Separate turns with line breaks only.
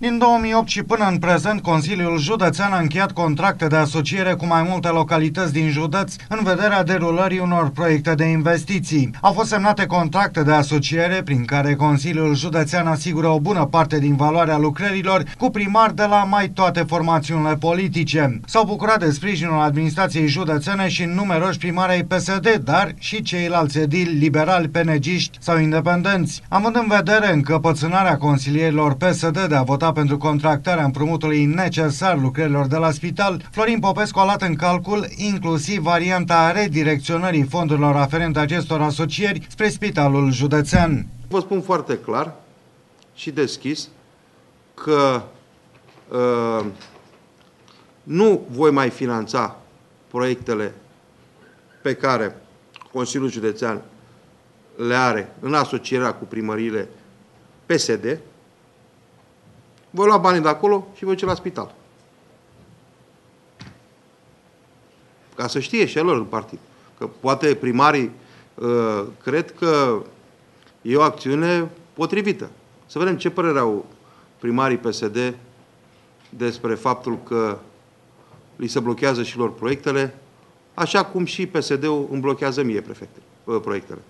Din 2008 și până în prezent, Consiliul Județean a încheiat contracte de asociere cu mai multe localități din județ în vederea derulării unor proiecte de investiții. Au fost semnate contracte de asociere prin care Consiliul Județean asigură o bună parte din valoarea lucrărilor cu primari de la mai toate formațiunile politice. S-au bucurat de sprijinul administrației județene și numeroși primari ai PSD, dar și ceilalți edili liberali, penegiști sau independenți. Având în vedere încăpățânarea consilierilor PSD de a vota vota pentru contractarea împrumutului necesar lucrărilor de la spital, Florin Popescu a luat în calcul inclusiv varianta redirecționării fondurilor aferente acestor asocieri spre spitalul județean.
Vă spun foarte clar și deschis că uh, nu voi mai finanța proiectele pe care Consiliul Județean le are în asocierea cu primăriile PSD, voi lua banii de acolo și voi duce la spital. Ca să știe și lor în partid. Că poate primarii uh, cred că e o acțiune potrivită. Să vedem ce părere au primarii PSD despre faptul că li se blochează și lor proiectele, așa cum și PSD-ul îmi blochează mie prefecte, uh, proiectele.